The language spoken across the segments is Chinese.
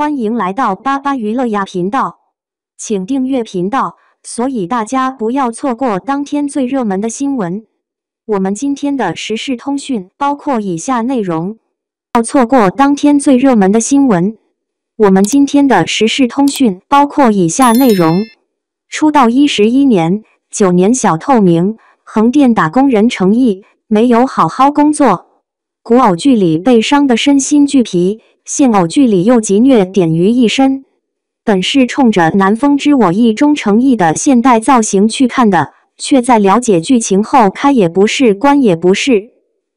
欢迎来到八八娱乐呀频道，请订阅频道，所以大家不要错过当天最热门的新闻。我们今天的时事通讯包括以下内容：要错过当天最热门的新闻。我们今天的时事通讯包括以下内容：出道一十一年，九年小透明，横店打工人成毅没有好好工作，古偶剧里被伤得身心俱疲。现偶剧里又集虐点于一身，本是冲着《南风知我意》中程毅的现代造型去看的，却在了解剧情后，开也不是，关也不是。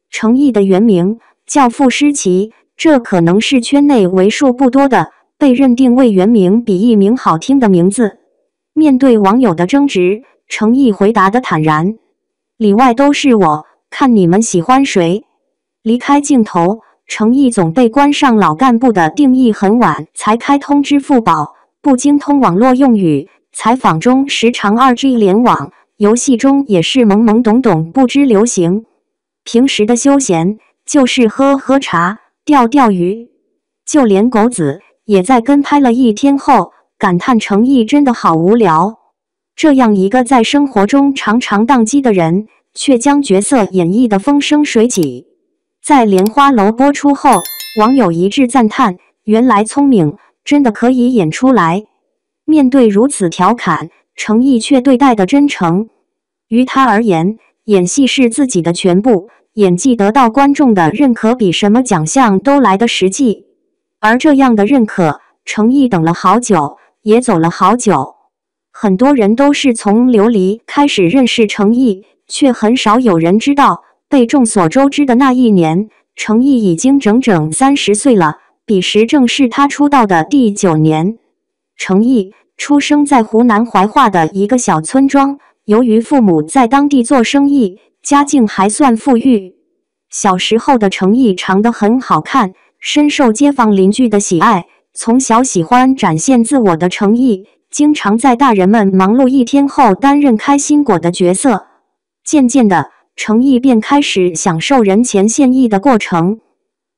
程毅的原名叫傅诗琪，这可能是圈内为数不多的被认定为原名比艺名好听的名字。面对网友的争执，程毅回答的坦然：“里外都是我，看你们喜欢谁。”离开镜头。程毅总被关上老干部的定义很晚才开通支付宝，不精通网络用语。采访中时常二 G 联网，游戏中也是懵懵懂懂不知流行。平时的休闲就是喝喝茶、钓钓鱼，就连狗子也在跟拍了一天后感叹程毅真的好无聊。这样一个在生活中常常宕机的人，却将角色演绎的风生水起。在《莲花楼》播出后，网友一致赞叹：“原来聪明真的可以演出来。”面对如此调侃，程毅却对待的真诚。于他而言，演戏是自己的全部，演技得到观众的认可，比什么奖项都来得实际。而这样的认可，程毅等了好久，也走了好久。很多人都是从琉璃开始认识程毅，却很少有人知道。被众所周知的那一年，程毅已经整整三十岁了。彼时正是他出道的第九年。程毅出生在湖南怀化的一个小村庄，由于父母在当地做生意，家境还算富裕。小时候的程毅长得很好看，深受街坊邻居的喜爱。从小喜欢展现自我的程毅，经常在大人们忙碌一天后担任开心果的角色。渐渐的。程毅便开始享受人前现役的过程。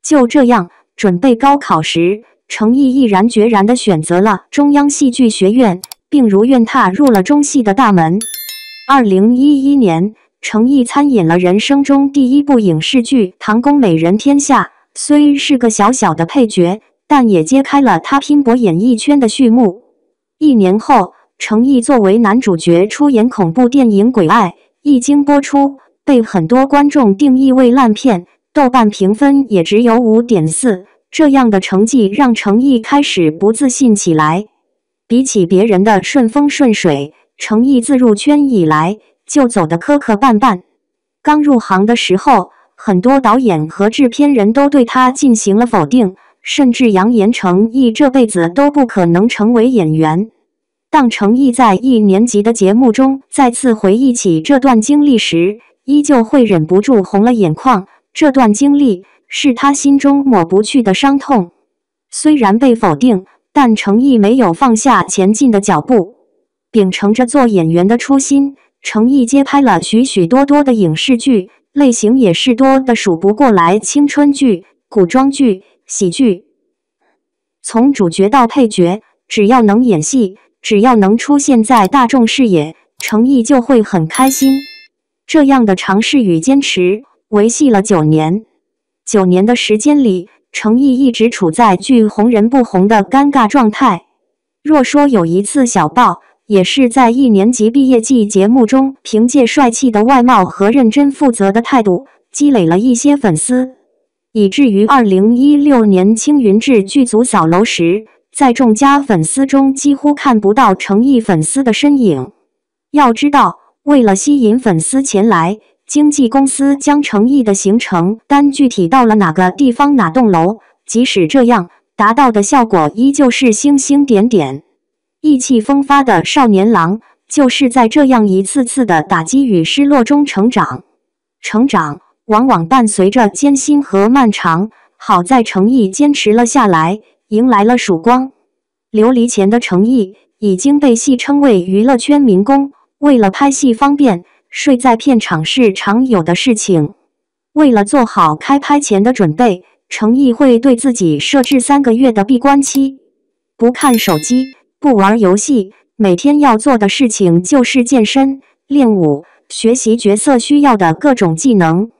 就这样，准备高考时，程毅毅然决然地选择了中央戏剧学院，并如愿踏入了中戏的大门。二零一一年，程毅参演了人生中第一部影视剧《唐宫美人天下》，虽是个小小的配角，但也揭开了他拼搏演艺圈的序幕。一年后，程毅作为男主角出演恐怖电影《鬼爱》，一经播出。被很多观众定义为烂片，豆瓣评分也只有五点四。这样的成绩让程毅开始不自信起来。比起别人的顺风顺水，程毅自入圈以来就走得磕磕绊绊。刚入行的时候，很多导演和制片人都对他进行了否定，甚至扬言程毅这辈子都不可能成为演员。当程毅在一年级的节目中再次回忆起这段经历时，依旧会忍不住红了眼眶。这段经历是他心中抹不去的伤痛。虽然被否定，但程毅没有放下前进的脚步。秉承着做演员的初心，程毅接拍了许许多多的影视剧，类型也是多的数不过来：青春剧、古装剧、喜剧。从主角到配角，只要能演戏，只要能出现在大众视野，程毅就会很开心。这样的尝试与坚持维系了九年，九年的时间里，程毅一直处在剧红人不红的尴尬状态。若说有一次小爆，也是在一年级毕业季节目中，凭借帅气的外貌和认真负责的态度，积累了一些粉丝，以至于二零一六年青云志剧组扫楼时，在众家粉丝中几乎看不到程毅粉丝的身影。要知道。为了吸引粉丝前来，经纪公司将程毅的行程单具体到了哪个地方、哪栋楼。即使这样，达到的效果依旧是星星点点。意气风发的少年郎，就是在这样一次次的打击与失落中成长。成长往往伴随着艰辛和漫长。好在程毅坚持了下来，迎来了曙光。琉璃前的程毅已经被戏称为娱乐圈民工。为了拍戏方便，睡在片场是常有的事情。为了做好开拍前的准备，程毅会对自己设置三个月的闭关期。不看手机，不玩游戏，每天要做的事情就是健身、练舞、学习角色需要的各种技能。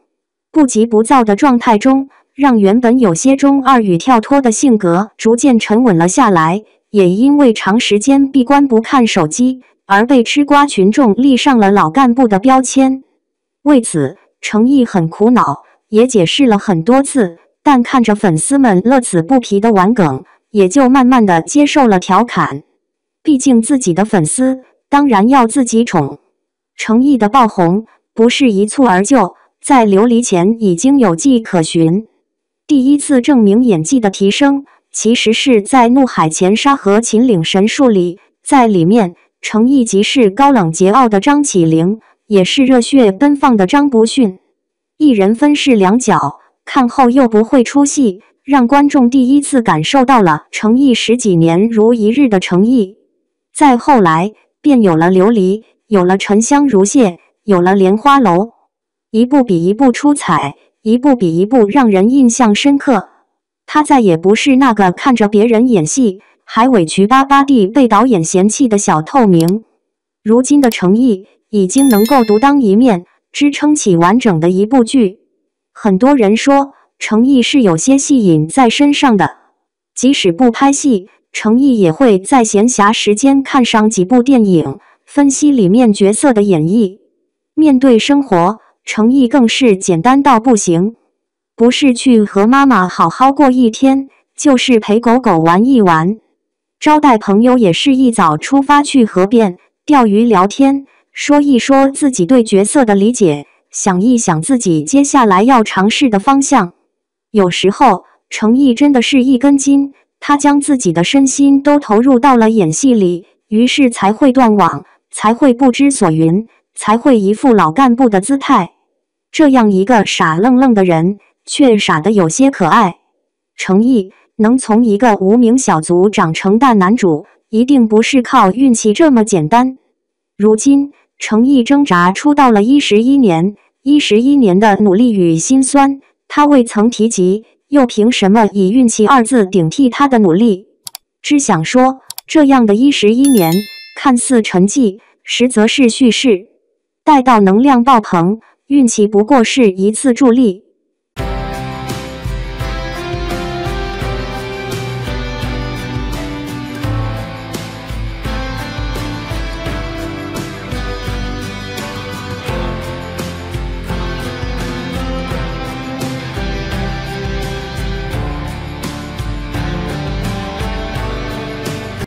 不急不躁的状态中，让原本有些中二与跳脱的性格逐渐沉稳了下来。也因为长时间闭关不看手机，而被吃瓜群众立上了老干部的标签。为此，程毅很苦恼，也解释了很多次，但看着粉丝们乐此不疲的玩梗，也就慢慢的接受了调侃。毕竟自己的粉丝当然要自己宠。程毅的爆红不是一蹴而就，在琉璃前已经有迹可循。第一次证明演技的提升。其实是在《怒海潜沙》和《秦岭神树》里，在里面，程毅即是高冷桀骜的张起灵，也是热血奔放的张不逊，一人分饰两角，看后又不会出戏，让观众第一次感受到了程毅十几年如一日的诚意。再后来，便有了《琉璃》，有了《沉香如屑》，有了《莲花楼》，一部比一部出彩，一部比一部让人印象深刻。他再也不是那个看着别人演戏还委屈巴巴地被导演嫌弃的小透明。如今的程毅已经能够独当一面，支撑起完整的一部剧。很多人说程毅是有些戏瘾在身上的，即使不拍戏，程毅也会在闲暇时间看上几部电影，分析里面角色的演绎。面对生活，程毅更是简单到不行。不是去和妈妈好好过一天，就是陪狗狗玩一玩。招待朋友也是一早出发去河边钓鱼聊天，说一说自己对角色的理解，想一想自己接下来要尝试的方向。有时候，程毅真的是一根筋，他将自己的身心都投入到了演戏里，于是才会断网，才会不知所云，才会一副老干部的姿态。这样一个傻愣愣的人。却傻得有些可爱。程毅能从一个无名小卒长成大男主，一定不是靠运气这么简单。如今，程毅挣扎出道了一十一年，一十一年的努力与辛酸，他未曾提及，又凭什么以运气二字顶替他的努力？只想说，这样的一十一年，看似沉寂，实则是叙事。待到能量爆棚，运气不过是一次助力。